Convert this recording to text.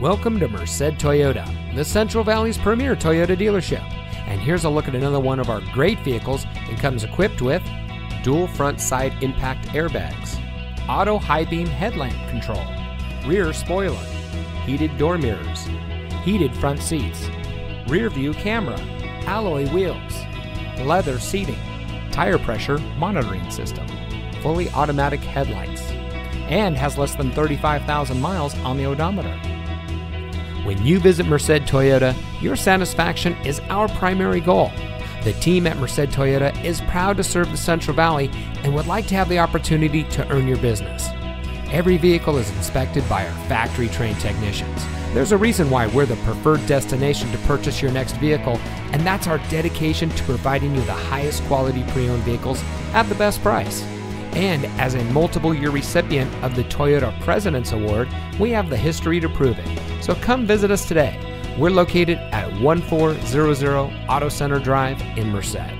Welcome to Merced Toyota, the Central Valley's premier Toyota dealership. And here's a look at another one of our great vehicles and comes equipped with dual front side impact airbags, auto high beam headlamp control, rear spoiler, heated door mirrors, heated front seats, rear view camera, alloy wheels, leather seating, tire pressure monitoring system, fully automatic headlights, and has less than 35,000 miles on the odometer. When you visit Merced Toyota, your satisfaction is our primary goal. The team at Merced Toyota is proud to serve the Central Valley and would like to have the opportunity to earn your business. Every vehicle is inspected by our factory trained technicians. There's a reason why we're the preferred destination to purchase your next vehicle, and that's our dedication to providing you the highest quality pre owned vehicles at the best price. And as a multiple year recipient of the Toyota President's Award, we have the history to prove it. So come visit us today. We're located at 1400 Auto Center Drive in Merced.